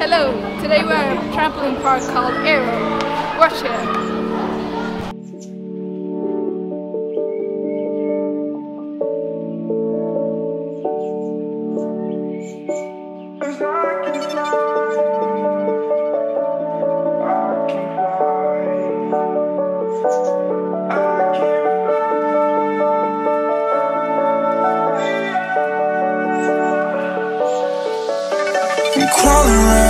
Hello, today we're at a trampoline park called Airhop. Watch crawling around,